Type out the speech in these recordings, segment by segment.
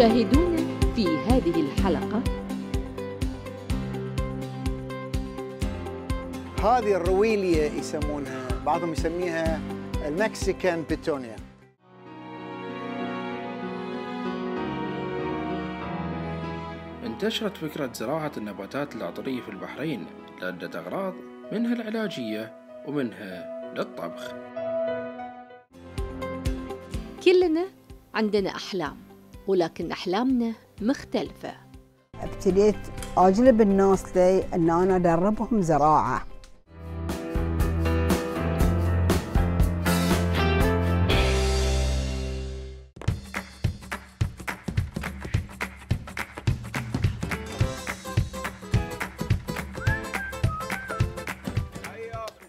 تشاهدون في هذه الحلقة. هذه الرويلية يسمونها بعضهم يسميها المكسيكان بيتونيا. انتشرت فكرة زراعة النباتات العطرية في البحرين لعدة أغراض منها العلاجية ومنها للطبخ. كلنا عندنا أحلام. ولكن أحلامنا مختلفة. ابتديت أجلب الناس لي إن أنا أدربهم زراعة.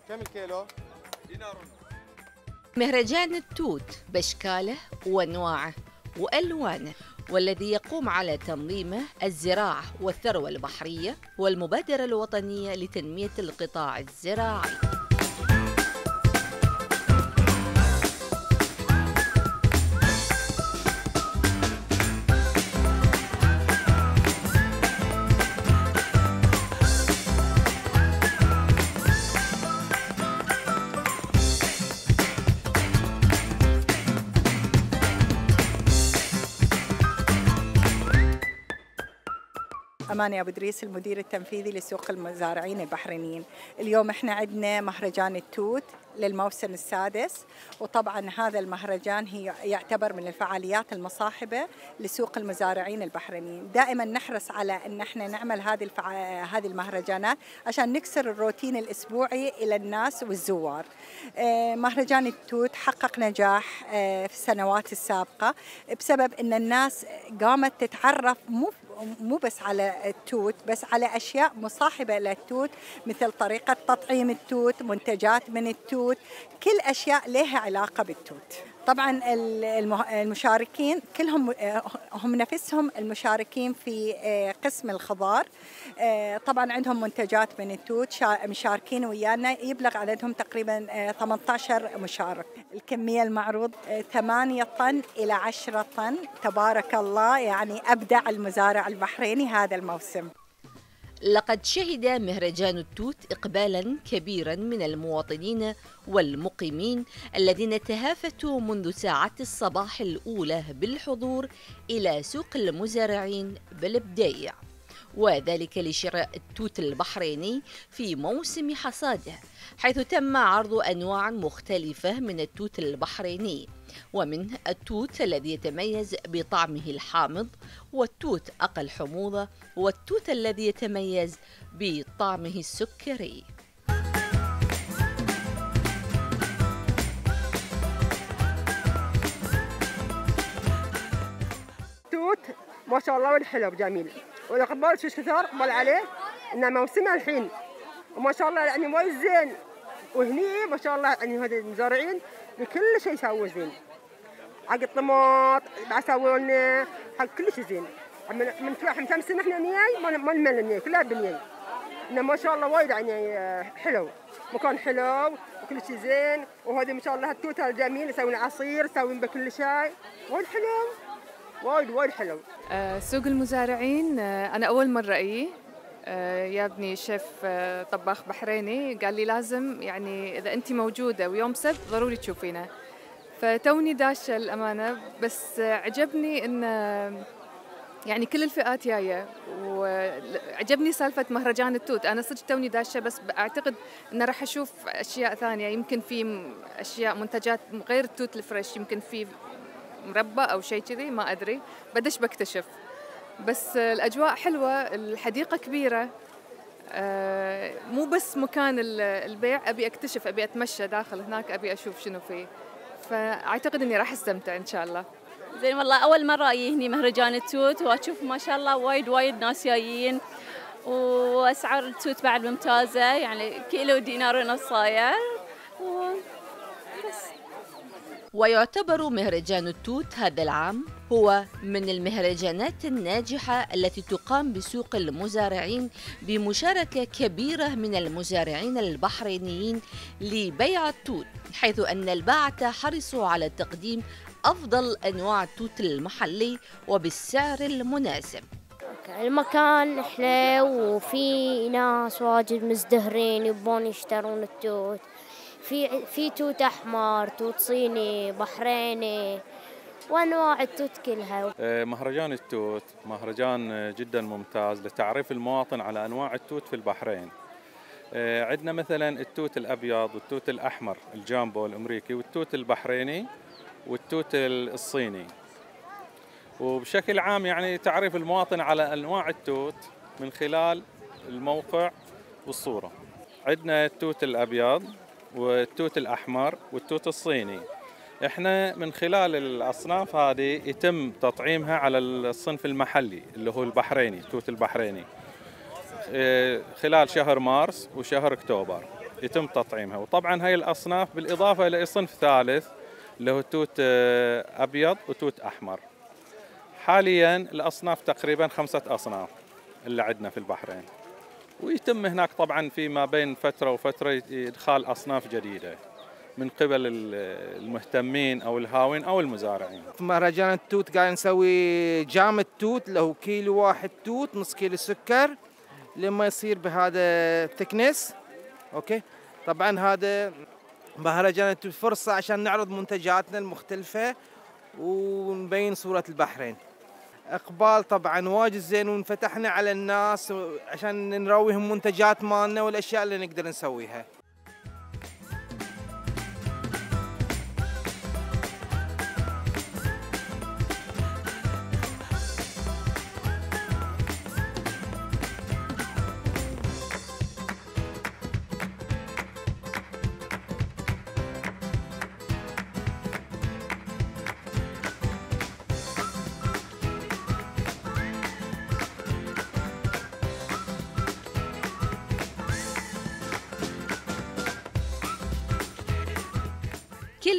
كم الكيلو؟ مهرجان التوت. باشكاله وانواعه والوانه والذي يقوم على تنظيمه الزراعة والثروة البحرية والمبادرة الوطنية لتنمية القطاع الزراعي. أماني أبو إدريس المدير التنفيذي لسوق المزارعين البحرينيين. اليوم إحنا عندنا مهرجان التوت للموسم السادس وطبعا هذا المهرجان هي يعتبر من الفعاليات المصاحبة لسوق المزارعين البحرينيين. دائما نحرص على أن إحنا نعمل هذه الفع... هذه المهرجانات عشان نكسر الروتين الأسبوعي إلى الناس والزوار. آه، مهرجان التوت حقق نجاح آه، في السنوات السابقة بسبب أن الناس قامت تتعرف مو مو بس على التوت بس على أشياء مصاحبة للتوت مثل طريقة تطعيم التوت منتجات من التوت كل أشياء لها علاقة بالتوت. طبعا المشاركين كلهم آه، هم نفسهم المشاركين في آه، قسم الخضار. طبعا عندهم منتجات من التوت شا- مشاركين ويانا. يبلغ عددهم تقريبا آه، 18 مشارك. الكمية المعروض آه، 8 طن إلى 10 طن. تبارك الله يعني أبدع المزارع البحريني هذا الموسم. لقد شهد مهرجان التوت إقبالا كبيرا من المواطنين والمقيمين الذين تهافتوا منذ ساعات الصباح الأولى بالحضور إلى سوق المزارعين بالبديع. وذلك لشراء التوت البحريني في موسم حصاده حيث تم عرض أنواع مختلفة من التوت البحريني ومنه التوت الذي يتميز بطعمه الحامض والتوت أقل حموضة والتوت الذي يتميز بطعمه السكري. توت ما شاء الله وين حلو والاقبال شو كثر اقبال عليه. إنه موسمه الحين. وما شاء الله يعني وايد زين. وهني ما شاء الله يعني هذا المزارعين بكل شيء يسووا زين. حق الطماط بعد يسووا لنا حق كل شيء زين. من من من كم سنه إحنا نياي ما نمل كلها بنياي. إنه ما شاء الله وايد يعني آه، حلو. مكان حلو وكل شيء زين. وهذه ما شاء الله التوت الجميل يسوون عصير يسوون بكل شيء وايد حلو. وايد وايد حلو. سوق المزارعين آه، أنا أول مرة أجي آه، يابني شيف آه، طباخ بحريني قال لي لازم يعني إذا أنت موجودة ويوم سبت ضروري تشوفينا فتوني داشة الأمانة بس آه، عجبني آه، يعني كل الفئات جاية وعجبني سالفة مهرجان التوت. أنا صدق توني داشة بس أعتقد إن راح أشوف أشياء ثانية. يمكن في أشياء منتجات غير التوت الفريش يمكن في مربى أو شيء كذي ما أدري. بدش بكتشف. بس الأجواء حلوة الحديقة كبيرة. آه، مو بس مكان ال- البيع أبي أكتشف أبي أتمشى داخل هناك أبي أشوف شنو فيه. فأعتقد إني راح أستمتع إن شاء الله. زين والله أول مرة أجي هني مهرجان التوت وأشوف ما شاء الله وايد وايد ناس جايين. وأسعار التوت بعد ممتازة يعني كيلو دينار ونص صاير و- ويعتبر مهرجان التوت هذا العام هو من المهرجانات الناجحة التي تقام بسوق المزارعين بمشاركة كبيرة من المزارعين البحرينيين لبيع التوت حيث أن الباعة حرصوا على تقديم أفضل أنواع التوت المحلي وبالسعر المناسب. المكان حلو وفي ناس واجد مزدهرين يبون يشترون التوت. في في توت أحمر توت صيني بحريني وأنواع التوت كلها. آه، مهرجان التوت مهرجان جدا ممتاز لتعريف المواطن على أنواع التوت في البحرين. آه، عندنا مثلا التوت الأبيض والتوت الأحمر الجامبو الأمريكي والتوت البحريني والتوت الصيني. وبشكل عام يعني تعريف المواطن على أنواع التوت من خلال الموقع والصورة. عندنا التوت الأبيض والتوت الأحمر والتوت الصيني. إحنا من خلال الأصناف هذه يتم تطعيمها على الصنف المحلي اللي هو البحريني التوت البحريني. إيه، خلال شهر مارس وشهر أكتوبر يتم تطعيمها. وطبعا هاي الأصناف بالإضافة إلى صنف ثالث اللي هو توت آه، أبيض وتوت أحمر. حاليا الأصناف تقريبا خمسة أصناف اللي عندنا في البحرين. ويتم هناك طبعا فيما بين فترة وفترة إدخال أصناف جديدة من قبل المهتمين أو الهاوين أو المزارعين. في مهرجان التوت قاعد نسوي jam التوت هو كيلو واحد توت نص كيلو سكر لما يصير بهذا thickness okay طبعا هذا مهرجان التوت فرصة عشان نعرض منتجاتنا المختلفة ونبين صورة البحرين. إقبال طبعا واجد زين وانفتحنا على الناس عشان نرويهم منتجات مالنا والأشياء اللي نقدر نسويها.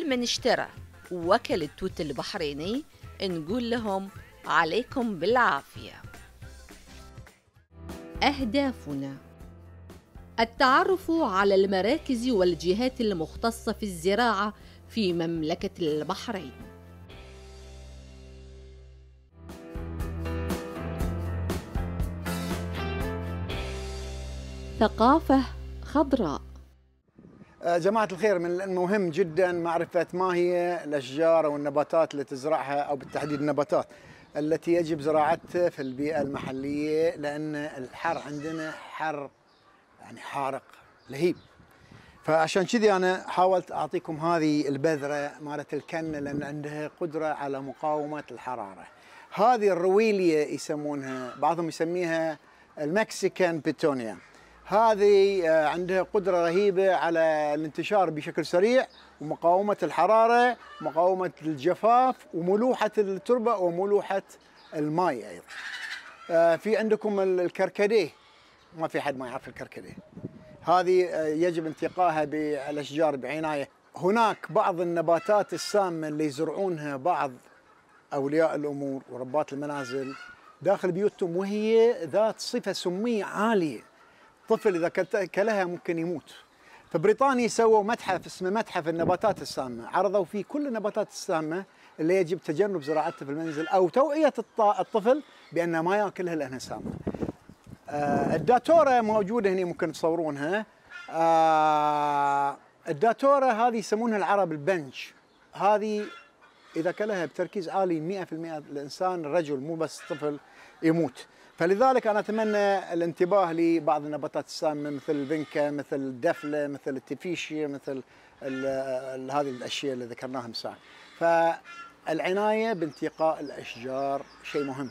من اشترى. وكل التوت البحريني نقول لهم عليكم بالعافية. أهدافنا التعرف على المراكز والجهات المختصة في الزراعة في مملكة البحرين. ثقافة خضراء جماعة الخير من المهم جدا معرفة ما هي الأشجار أو النباتات اللي تزرعها أو بالتحديد النباتات التي يجب زراعتها في البيئة المحلية لأن الحر عندنا حر يعني حارق لهيب. فعشان كذي أنا حاولت أعطيكم هذه البذرة مالت الكنة لأن عندها قدرة على مقاومة الحرارة. هذه الرويلية يسمونها بعضهم يسميها المكسيكان بيتونيا. هذه آه، عندها قدرة رهيبة على الانتشار بشكل سريع ومقاومة الحرارة مقاومة الجفاف وملوحة التربة وملوحة الماء أيضا. آه، في عندكم الكركديه. ما في حد ما يعرف الكركديه. هذه آه، يجب انتقائها بالاشجار بعناية. هناك بعض النباتات السامة اللي يزرعونها بعض أولياء الأمور وربات المنازل داخل بيوتهم وهي ذات صفة سمية عالية. طفل إذا كلها ممكن يموت. فبريطانيا سووا متحف اسمه متحف النباتات السامة. عرضوا فيه كل النباتات السامة اللي يجب تجنب زراعتها في المنزل أو توعية الطفل بأنه ما يأكلها لأنها سامة. آه الداتورة موجودة هنا ممكن تصورونها. آه الداتورة هذه يسمونها العرب البنش هذه إذا كلها بتركيز عالي 100% الانسان الرجل مو بس طفل يموت. فلذلك أنا أتمنى الانتباه لبعض النباتات السامه مثل البنكة مثل الدفلة مثل التفيشيا مثل هذه الأشياء اللي ذكرناها من ساعه فالعناية بانتقاء الأشجار شيء مهم.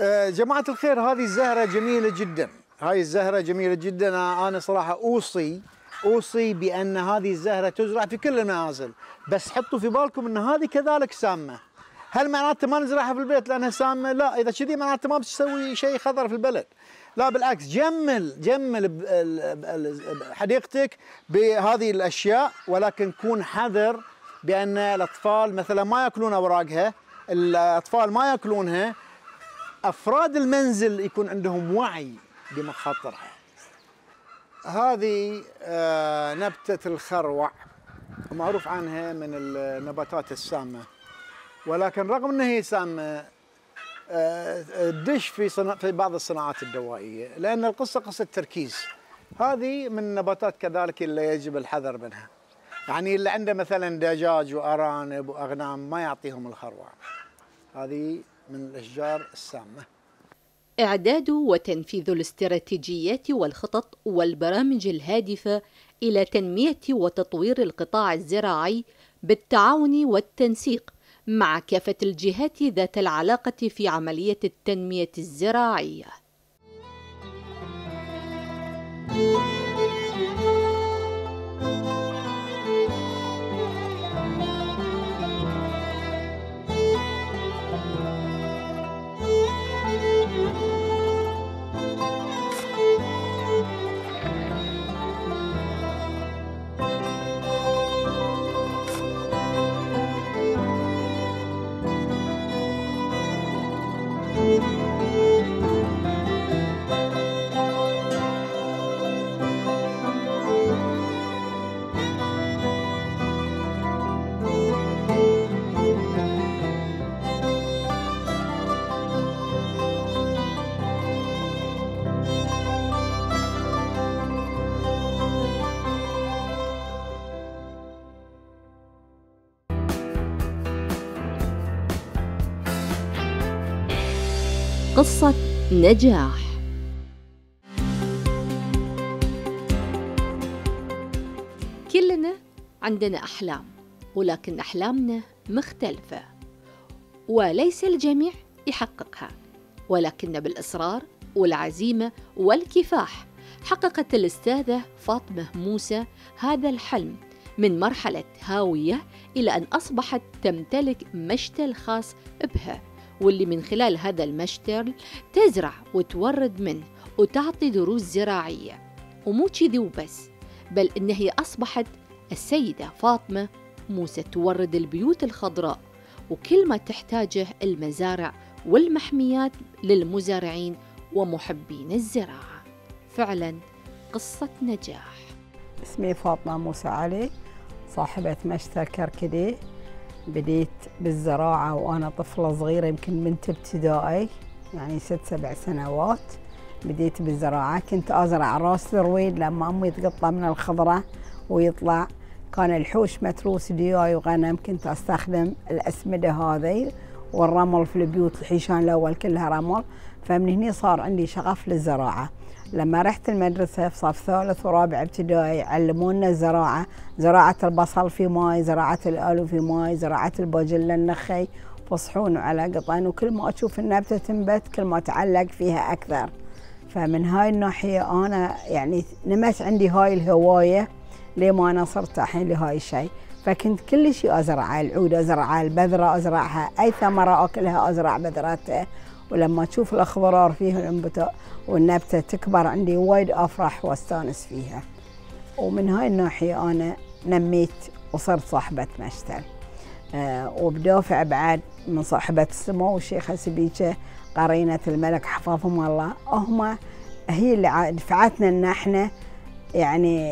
آه، جماعة الخير هذه الزهرة جميلة جدا. هاي الزهرة جميلة جدا. أنا صراحة اوصي أوصي بأن هذه الزهرة تزرع في كل المنازل. بس حطوا في بالكم أن هذه كذلك سامة. هل معناته ما نزرعها في البيت لانها سامه؟ لا إذا كذي معناته ما بتسوي شيء خضر في البلد. لا بالعكس جمل جمل حديقتك بهذه الأشياء ولكن كون حذر بأن الأطفال مثلا ما يأكلون أوراقها، الأطفال ما يأكلونها أفراد المنزل يكون عندهم وعي بمخاطرها. هذه آه، نبتة الخروع معروف عنها من النباتات السامة ولكن رغم انها هي سامه آه، تدش في صنا... في بعض الصناعات الدوائية لأن القصة قصة تركيز. هذه من النباتات كذلك اللي يجب الحذر منها. يعني اللي عنده مثلا دجاج وأرانب وأغنام ما يعطيهم الخروع. هذه من الأشجار السامة. إعداد وتنفيذ الاستراتيجيات والخطط والبرامج الهادفة إلى تنمية وتطوير القطاع الزراعي بالتعاون والتنسيق مع كافة الجهات ذات العلاقة في عملية التنمية الزراعية. قصة نجاح. كلنا عندنا أحلام ولكن أحلامنا مختلفة وليس الجميع يحققها ولكن بالإصرار والعزيمة والكفاح حققت الأستاذة فاطمة موسى هذا الحلم من مرحلة هاوية إلى أن أصبحت تمتلك مشتل خاص بها. واللي من خلال هذا المشتل تزرع وتورد منه وتعطي دروس زراعية. ومو كذي وبس بل إن هي أصبحت السيدة فاطمة موسى تورد البيوت الخضراء وكل ما تحتاجه المزارع والمحميات للمزارعين ومحبين الزراعة. فعلا قصة نجاح. اسمي فاطمة موسى علي صاحبة مشتل كركدي. بديت بالزراعة وأنا طفلة صغيرة يمكن بنت ابتدائي يعني ست سبع سنوات بديت بالزراعة. كنت أزرع راس الرويد لما أمي تقطع من الخضرة ويطلع. كان الحوش متروس دياي وغنم كنت أستخدم الأسمدة هذه والرمل في البيوت الحيشان الأول كلها رمل. فمن هنا صار عندي شغف للزراعة. لما رحت المدرسة في صف ثالث ورابع ابتدائي علمونا الزراعة زراعة البصل في ماي زراعة الآلو في ماي زراعة الباجلة النخي فصحون على قطن وكل ما أشوف النبتة تنبت كل ما أتعلق فيها أكثر. فمن هاي الناحية أنا يعني نمت عندي هاي الهواية لما أنا صرت الحين لهاي الشيء. فكنت كل شيء أزرعه العود أزرعها البذرة أزرعها أي ثمرة أكلها أزرع بذرتها ولما تشوف الأخضرار فيها الإنبات والنبتة تكبر عندي وايد أفرح وأستانس فيها. ومن هاي الناحية أنا نميت وصرت صاحبة مشتل. آه وبدافع بعد من صاحبة السمو والشيخة سبيكة قرينة الملك حفظهم الله. هم هي اللي دفعتنا إن إحنا يعني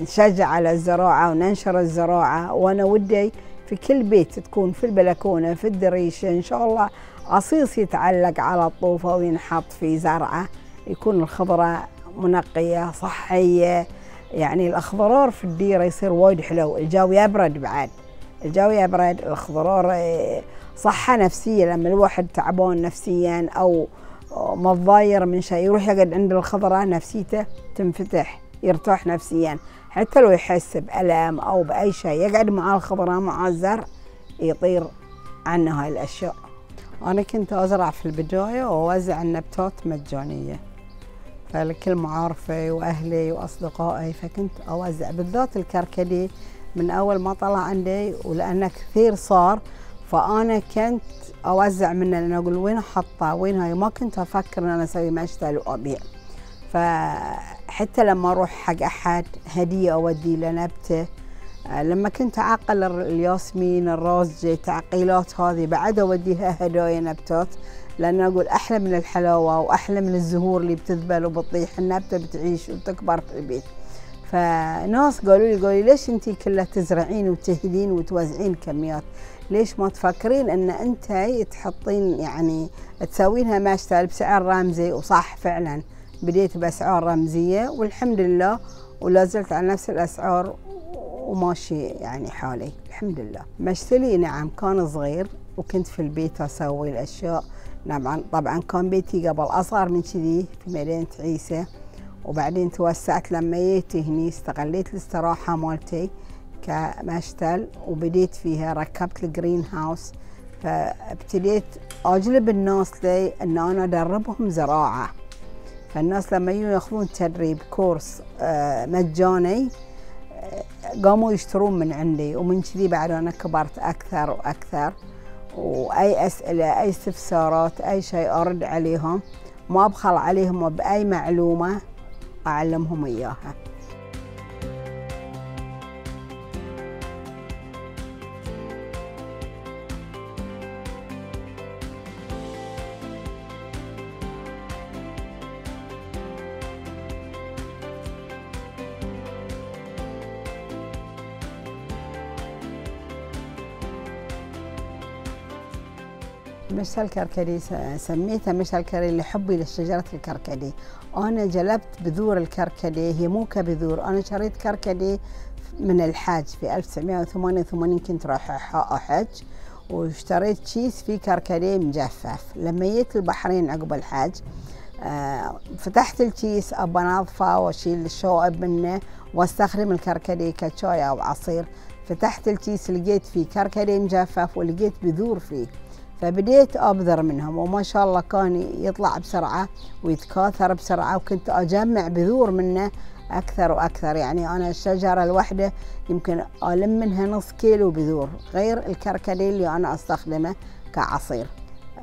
نشجع على الزراعة وننشر الزراعة. وأنا ودي في كل بيت تكون في البلكونة في الدريشة إن شاء الله عصيص يتعلق على الطوفة وينحط في زرعة. يكون الخضرة منقية صحية. يعني الأخضرار في الديرة يصير وايد حلو. الجو يبرد بعد. الجو يبرد الأخضرار آه، صحة نفسية. لما الواحد تعبان نفسيا أو متضاير من شيء يروح يقعد عند الخضرة نفسيته تنفتح يرتاح نفسيا. حتى لو يحس بألم أو بأي شيء يقعد مع الخضرة مع الزرع يطير عنه هاي الأشياء. أنا كنت أزرع في البداية وأوزع النباتات مجانية. فلكل معارفي وأهلي وأصدقائي فكنت أوزع بالذات الكركدي من أول ما طلع عندي ولأنه كثير صار. فأنا كنت أوزع منه لأن أقول وين أحطه؟ وين هاي؟ ما كنت أفكر أن أنا أسوي مشتل وأبيع. فحتى لما أروح حق أحد هدية أودي له نبتة آه، لما كنت أعقل الياسمين الروز تعقيلات هذه بعد أوديها هدايا نبتات لأن أقول أحلى من الحلاوة وأحلى من الزهور اللي بتذبل وبتطيح النبتة بتعيش وتكبر في البيت. فناس قالوا لي قالوا لي ليش انت كلها تزرعين وتهدين وتوزعين كميات؟ ليش ما تفكرين أن أنت تحطين يعني تسوينها ماشتل بسعر رمزي؟ وصح فعلا بديت بأسعار رمزية والحمد لله ولا زلت على نفس الأسعار وماشي يعني حالي الحمد لله. مشتلي نعم كان صغير وكنت في البيت أسوي الأشياء. طبعا طبعا كان بيتي قبل أصغر من كذي في مدينة عيسى. وبعدين توسعت لما جيت هني استغليت الاستراحة مالتي كمشتل وبديت فيها ركبت ال greenhouse فابتديت أجلب الناس لي إن أنا أدربهم زراعة. فالناس لما يجوا ياخذون تدريب course آه، مجاني قاموا يشترون من عندي ومن كذي بعد أنا كبرت أكثر وأكثر. وأي أسئلة أي استفسارات أي شيء أرد عليهم ما أبخل عليهم باي معلومة أعلمهم إياها. مشى الكركدي سميتها مشى الكركدي لحبي لشجرة الكركدي أنا جلبت بذور الكركدي هي مو كبذور أنا شريت كركدي من الحاج في 1988 كنت رايحة أحج واشتريت كيس فيه كركدي مجفف. لما جيت البحرين عقب الحج آه فتحت الكيس أبى أنظفه وأشيل الشوائب منه وأستخدم الكركدي كشاي أو عصير. فتحت الكيس لقيت فيه كركدي مجفف ولقيت بذور فيه. فبديت أبذر منهم وما شاء الله كان يطلع بسرعة ويتكاثر بسرعة وكنت أجمع بذور منه أكثر وأكثر. يعني أنا الشجرة الواحدة يمكن ألم منها نص كيلو بذور غير الكركديه اللي أنا أستخدمه كعصير.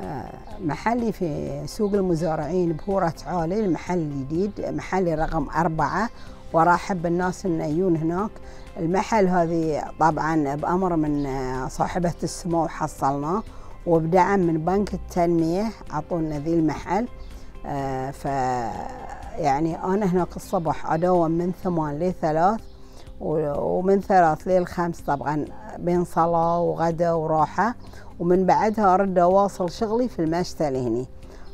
آه، محلي في سوق المزارعين بهورة عالي المحل الجديد محلي رقم أربعة. ورحب بالناس اللي يجون هناك. المحل هذه طبعا بأمر من صاحبة السمو حصلناه. وبدعم من بنك التنمية أعطونا ذي المحل. آه ف يعني أنا هناك الصبح أداوم من ثمان لثلاث ومن ثلاث للخمس طبعا بين صلاة وغدا وراحة. ومن بعدها أرد أواصل شغلي في المشتل هني.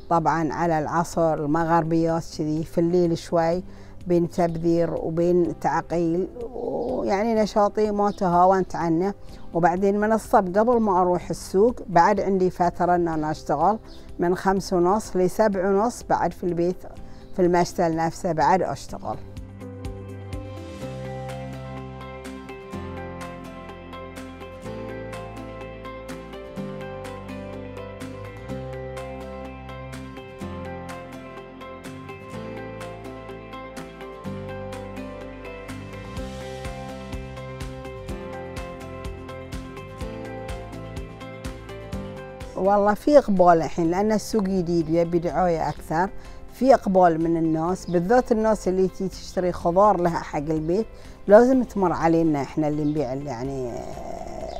طبعا على العصر المغربيات كذي في الليل شوي. بين تبذير وبين تعقيل ويعني نشاطي ما تهاونت عنه. وبعدين من الصب قبل ما أروح السوق بعد عندي فترة أن أنا أشتغل. من خمس ونص لسبع ونص بعد في البيت في المشتل نفسه بعد أشتغل. والله في اقبال الحين لأن السوق جديد ويبي دعايه أكثر. في اقبال من الناس بالذات الناس اللي تشتري خضار لها حق البيت لازم تمر علينا إحنا اللي نبيع يعني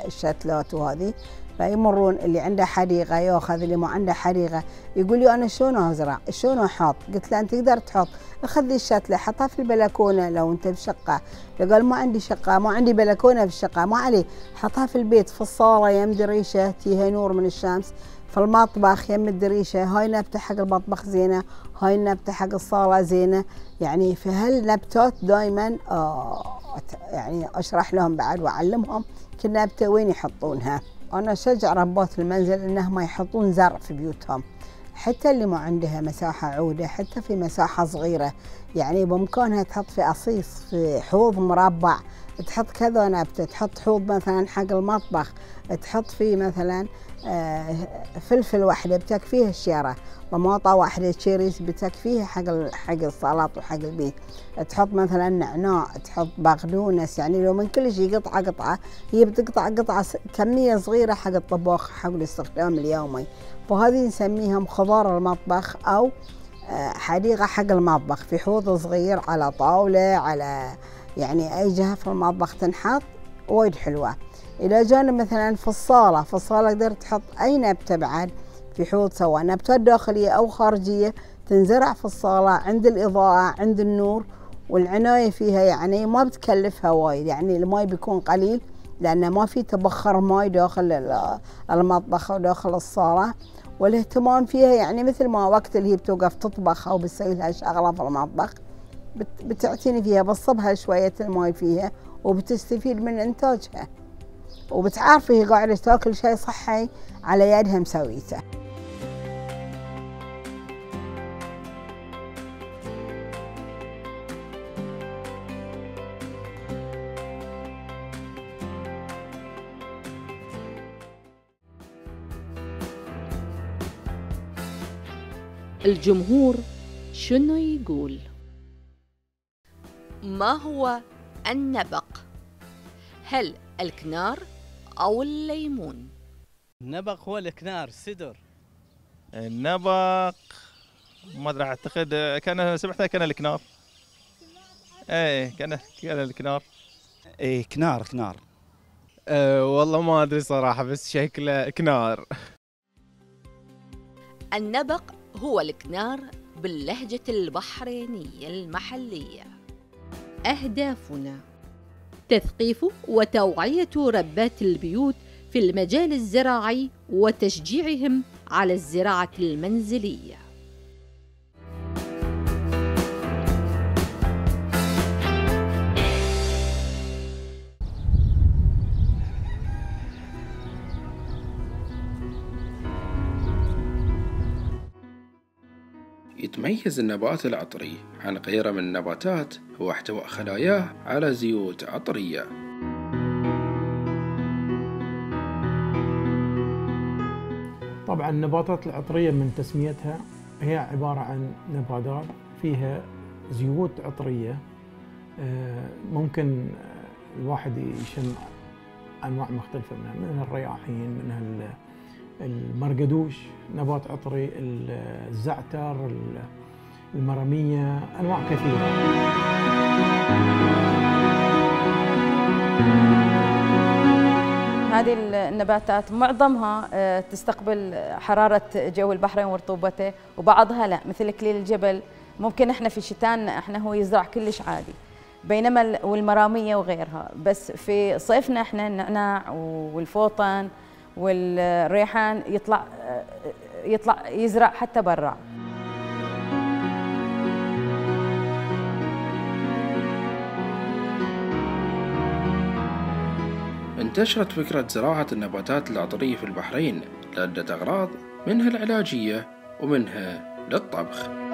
الشتلات وهذه. فيمرون اللي عنده حديقه يأخذ اللي ما عنده حديقه يقول لي أنا شلون أزرع؟ شلون أحط؟ قلت له أنت تقدر تحط. أخذ الشتله حطها في البلكونة لو أنت بشقه قال ما عندي شقة ما عندي بلكونة في الشقه ما عليه. حطها في البيت في الصالة يم دريشة تيها نور من الشمس. في المطبخ يم الدريشة هاي نبتة حق المطبخ زينة هاي النبته حق الصالة زينة. يعني في هالنبتات دائما آه يعني أشرح لهم بعد وأعلمهم كل نبتة وين يحطونها. أنا أشجع ربات المنزل إنهم يحطون زرع في بيوتهم حتى اللي ما عندها مساحة عودة حتى في مساحة صغيرة. يعني بإمكانها تحط في أصيص في حوض مربع تحط كذا نبتة تحط حوض مثلا حق المطبخ تحط فيه مثلا آه، فلفل واحدة بتكفيها الشيرة طماطة واحدة تشيريز بتكفيها حق حق السلطة وحق البيت. تحط مثلا نعناع تحط بقدونس يعني لو من كل شيء قطعة قطعة هي بتقطع قطعة كمية صغيرة حق الطباخ حق الاستخدام اليومي. فهذه نسميها خضار المطبخ أو آه، حديقة حق المطبخ في حوض صغير على طاولة على يعني أي جهة في المطبخ تنحط وايد حلوة. إلى جانب مثلا في الصالة في الصالة قدرت تحط أي نبتة بعد في حوض سواء نبتات داخلية أو خارجية تنزرع في الصالة عند الإضاءة عند النور والعناية فيها يعني ما بتكلفها وايد يعني الماي بيكون قليل لأن ما في تبخر ماي داخل المطبخ وداخل الصالة. والاهتمام فيها يعني مثل ما وقت اللي هي بتوقف تطبخ أو بتسوي لها شغلة في المطبخ. بتعتني فيها بتصبها شوية الماي فيها وبتستفيد من إنتاجها. وبتعرف هي قاعدة تاكل شيء صحي على يدها مسويته. الجمهور شنو يقول؟ ما هو النبق؟ هل الكنار أو الليمون؟ النبق هو الكنار سدر. النبق ما أدري أعتقد كان سمعتها كان الكنار. إيه كان كان الكنار. إيه كنار كنار. أه والله ما أدري صراحة بس شكله كنار. النبق هو الكنار باللهجة البحرينية المحلية. أهدافنا. تثقيف وتوعية ربات البيوت في المجال الزراعي وتشجيعهم على الزراعة المنزلية. يتميز النبات العطري عن غيره من النباتات هو احتواء خلاياه على زيوت عطرية. طبعا النباتات العطرية من تسميتها هي عبارة عن نباتات فيها زيوت عطرية. آه، ممكن الواحد يشم أنواع مختلفة منها من الرياحين من المرقدوش نبات عطري الزعتر المرمية أنواع كثيرة. هذه النباتات معظمها آه، تستقبل حرارة جو البحرين ورطوبته وبعضها لا مثل كليل الجبل. ممكن إحنا في شتان إحنا هو يزرع كلش عادي. بينما والمرامية وغيرها. بس في صيفنا إحنا النعناع والفوطن والريحان يطلع يطلع يزرع حتى برا. انتشرت فكرة زراعة النباتات العطرية في البحرين لعدة أغراض منها العلاجية ومنها للطبخ.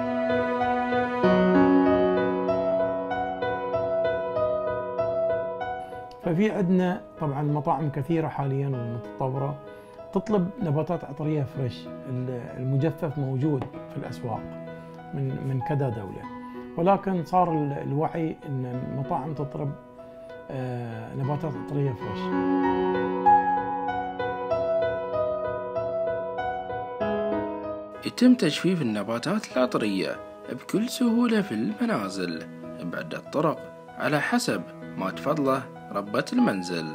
ففي عندنا طبعا مطاعم كثيرة حاليا ومتطورة تطلب نباتات عطرية فريش المجفف موجود في الأسواق من من كذا دولة. ولكن صار الوعي إن المطاعم تطلب آه، نباتات عطرية فريش يتم تجفيف النباتات العطرية بكل سهولة في المنازل بعدة طرق على حسب ما تفضله ربة المنزل.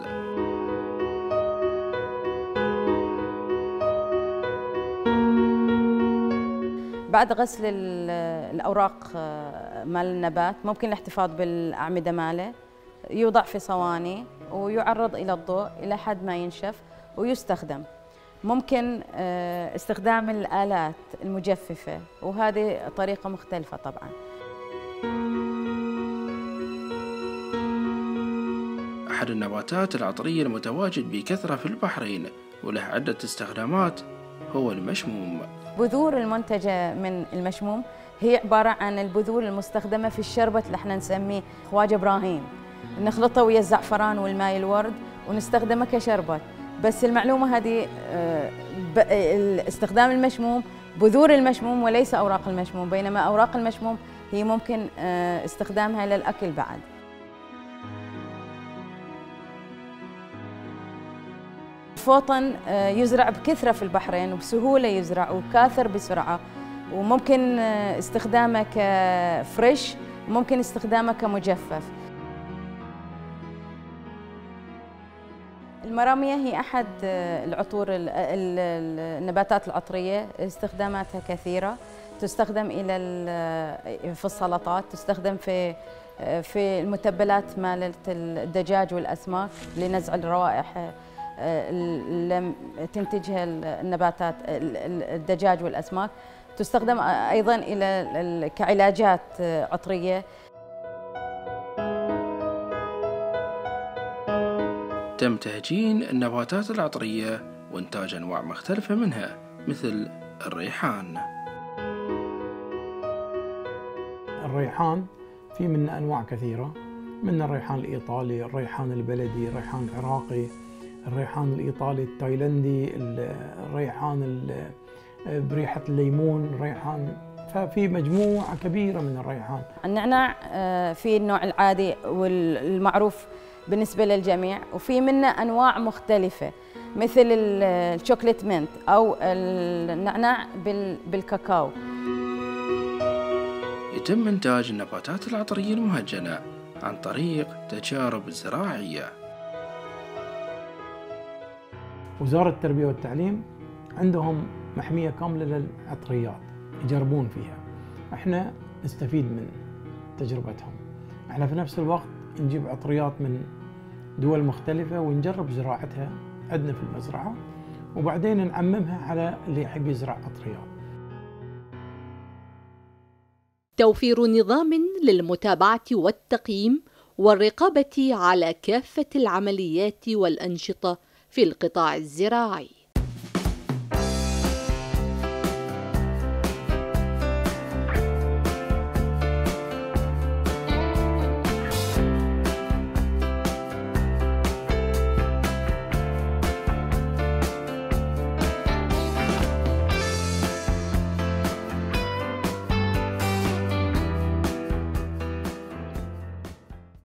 بعد غسل الأوراق آه، مال النبات ممكن الاحتفاظ بالأعمدة ماله. يوضع في صواني ويعرض إلى الضوء إلى حد ما ينشف ويستخدم. ممكن آه، استخدام الآلات المجففة وهذه طريقة مختلفة طبعاً. أحد النباتات العطرية المتواجد بكثرة في البحرين وله عدة استخدامات هو المشموم. بذور المنتجة من المشموم هي عبارة عن البذور المستخدمة في الشربة اللي إحنا نسميه خواجة إبراهيم. نخلطه ويا الزعفران والماء الورد ونستخدمه كشربت بس المعلومة هذه آه، استخدام المشموم بذور المشموم وليس أوراق المشموم بينما أوراق المشموم هي ممكن آه، استخدامها للأكل بعد. الفوطن آه، يزرع بكثرة في البحرين وبسهولة يزرع وكاثر بسرعة. وممكن آه، استخدامه كفريش وممكن استخدامه كمجفف. المرامية هي أحد آه، العطور النباتات العطرية استخداماتها كثيرة. تستخدم إلى في السلطات تستخدم في في المتبلات مالت الدجاج والأسماك لنزع الروائح اللي تنتجها النباتات الدجاج والأسماك. تستخدم أيضا إلى كعلاجات عطرية. تم تهجين النباتات العطرية وإنتاج أنواع مختلفة منها مثل الريحان. الريحان في منه أنواع كثيرة من الريحان الإيطالي الريحان البلدي الريحان العراقي. الريحان الإيطالي التايلندي الريحان بريحة الليمون الريحان. ففي مجموعة كبيرة من الريحان. النعناع آه، في النوع العادي والمعروف بالنسبة للجميع وفي منه أنواع مختلفة مثل ال chocolate mint أو النعناع بالكاكاو. يتم إنتاج النباتات العطرية المهجنة عن طريق تجارب زراعية. وزارة التربية والتعليم عندهم محمية كاملة للعطريات يجربون فيها. إحنا نستفيد من تجربتهم. إحنا في نفس الوقت نجيب عطريات من دول مختلفة ونجرب زراعتها عندنا في المزرعة وبعدين نعممها على اللي يحب يزرع عطريات. توفير نظام للمتابعة والتقييم والرقابة على كافة العمليات والأنشطة في القطاع الزراعي.